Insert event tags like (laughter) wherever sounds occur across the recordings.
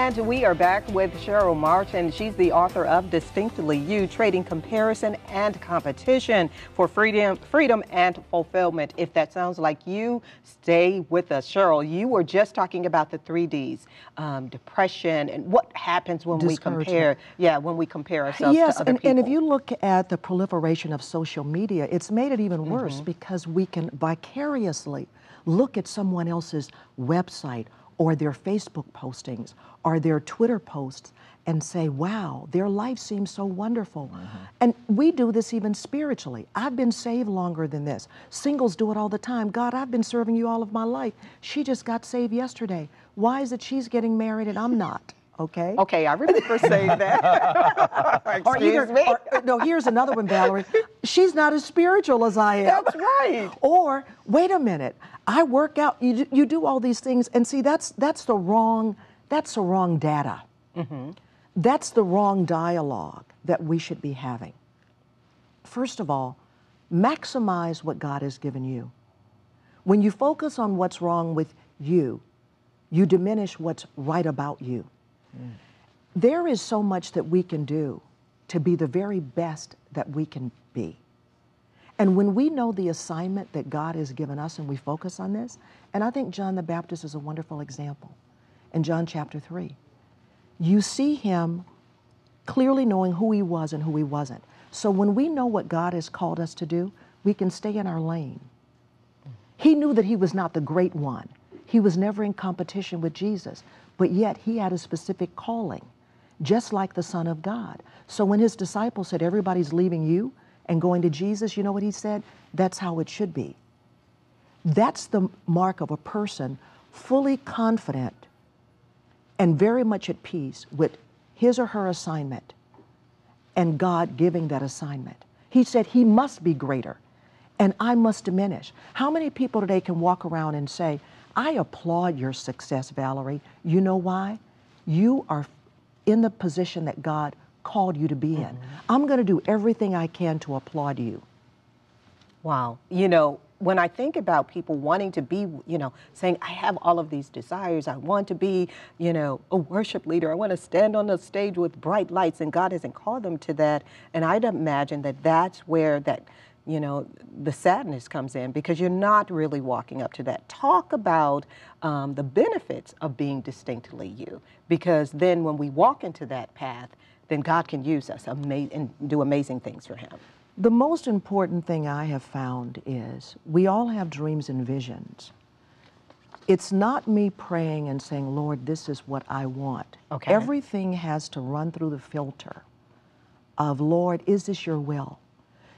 And we are back with Cheryl Martin. She's the author of Distinctly You, Trading Comparison and Competition for Freedom, freedom and Fulfillment. If that sounds like you, stay with us. Cheryl, you were just talking about the three Ds, um, depression and what happens when we compare, yeah, when we compare ourselves yes, to other and, people. and if you look at the proliferation of social media, it's made it even worse Mm-hmm. because we can vicariously look at someone else's website or their Facebook postings or their Twitter posts and say, wow, their life seems so wonderful. Mm-hmm. And we do this even spiritually. I've been saved longer than this. Singles do it all the time. God, I've been serving you all of my life. She just got saved yesterday. Why is it she's getting married and I'm not? Okay. Okay, I remember saying that. (laughs) (laughs) Or either, me. or- no, here's another one, Valerie. She's not as spiritual as I am. That's right. Or wait a minute, I work out. You do, you do all these things, and see that's that's the wrong that's the wrong data. Mm-hmm. That's the wrong dialogue that we should be having. First of all, maximize what God has given you. When you focus on what's wrong with you, you diminish what's right about you. There is so much that we can do to be the very best that we can be. And when we know the assignment that God has given us and we focus on this, and I think John the Baptist is a wonderful example in John chapter 3. You see him clearly knowing who he was and who he wasn't. So when we know what God has called us to do, we can stay in our lane. He knew that he was not the great one. He was never in competition with Jesus, but yet he had a specific calling, just like the Son of God. So when his disciples said, Everybody's leaving you and going to Jesus, you know what he said? That's how it should be. That's the mark of a person fully confident and very much at peace with his or her assignment and God giving that assignment. He said, He must be greater and I must diminish. How many people today can walk around and say, I applaud your success, Valerie? You know why? You are in the position that God called you to be in. Mm-hmm. I'm going to do everything I can to applaud you. Wow. You know, when I think about people wanting to be, you know, saying, I have all of these desires, I want to be, you know, a worship leader, I want to stand on the stage with bright lights, and God hasn't called them to that. And I'd imagine that that's where that, you know, the sadness comes in because you're not really walking up to that. Talk about um, the benefits of being distinctly you, because then when we walk into that path, then God can use us ama- and do amazing things for Him. The most important thing I have found is we all have dreams and visions. It's not me praying and saying, Lord, this is what I want. Okay. Everything has to run through the filter of, Lord, is this your will?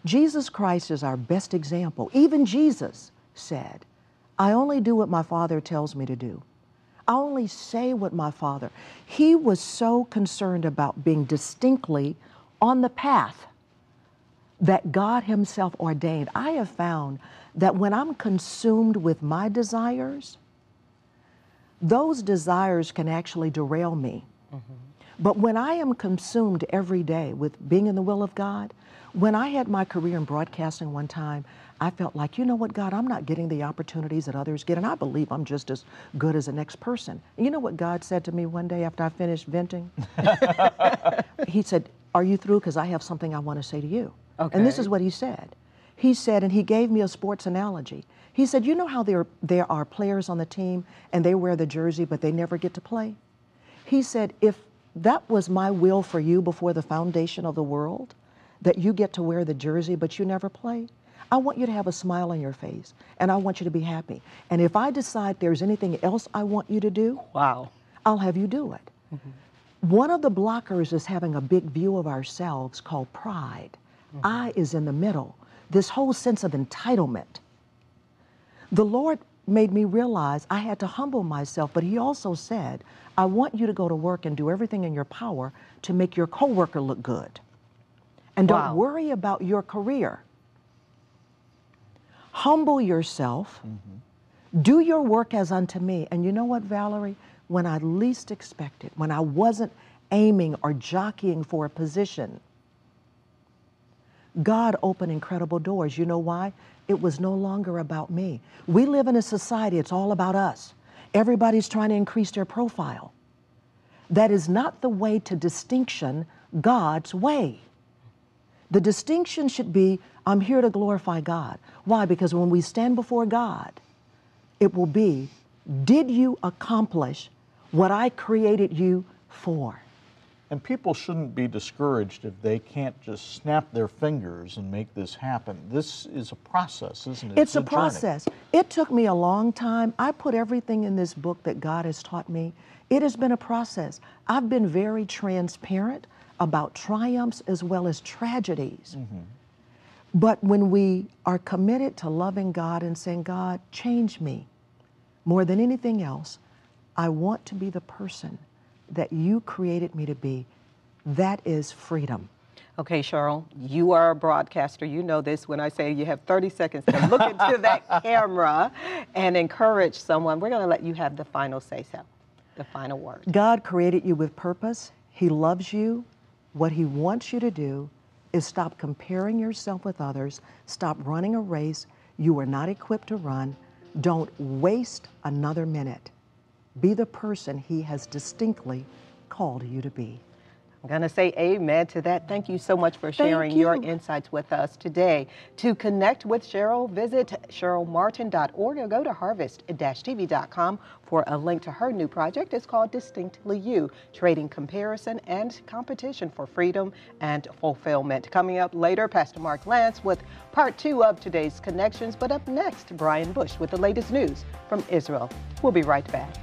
Jesus Christ is our best example. Even Jesus said, I only do what my Father tells me to do. I only say what my Father. He was so concerned about being distinctly on the path that God Himself ordained. I have found that when I'm consumed with my desires, those desires can actually derail me. Mm-hmm. But when I am consumed every day with being in the will of God, when I had my career in broadcasting one time, I felt like, you know what, God, I'm not getting the opportunities that others get, and I believe I'm just as good as the next person. And you know what God said to me one day after I finished venting? (laughs) he said, Are you through? Because I have something I want to say to you. Okay. And this is what he said. He said, and he gave me a sports analogy. He said, You know how there, there are players on the team and they wear the jersey, but they never get to play? He said, If that was my will for you before the foundation of the world, that you get to wear the jersey, but you never play, I want you to have a smile on your face and I want you to be happy. And if I decide there's anything else I want you to do, Wow. I'll have you do it. Mm-hmm. One of the blockers is having a big view of ourselves called pride. Mm-hmm. I is in the middle, this whole sense of entitlement. The Lord made me realize I had to humble myself, but He also said, I want you to go to work and do everything in your power to make your coworker look good. And don't worry about your career. Humble yourself. Mm-hmm. Do your work as unto me. And you know what, Valerie? When I least expected, when I wasn't aiming or jockeying for a position, God opened incredible doors. You know why? It was no longer about me. We live in a society, it's all about us. Everybody's trying to increase their profile. That is not the way to distinction God's way. The distinction should be I'm here to glorify God. Why? Because when we stand before God, it will be did you accomplish what I created you for? And people shouldn't be discouraged if they can't just snap their fingers and make this happen. This is a process, isn't it? It's, a, journey. process. It took me a long time. I put everything in this book that God has taught me. It has been a process. I've been very transparent about triumphs as well as tragedies. Mm-hmm. But when we are committed to loving God and saying, God, change me more than anything else, I want to be the person that you created me to be, that is freedom. Okay, Cheryl, you are a broadcaster. You know this when I say you have 30 seconds to look into (laughs) that camera and encourage someone. We're going to let you have the final say so, the final word. God created you with purpose. He loves you. What He wants you to do is stop comparing yourself with others, stop running a race you are not equipped to run. Don't waste another minute. Be the person He has distinctly called you to be. I'm going to say amen to that. Thank you so much for sharing your insights with us today. To connect with Cheryl, visit cherylmartin.org or go to harvest-tv.com for a link to her new project. It's called Distinctly You, Trading Comparison and Competition for Freedom and Fulfillment. Coming up later, Pastor Mark Lance with part two of today's Connections. But up next, Brian Bush with the latest news from Israel. We'll be right back.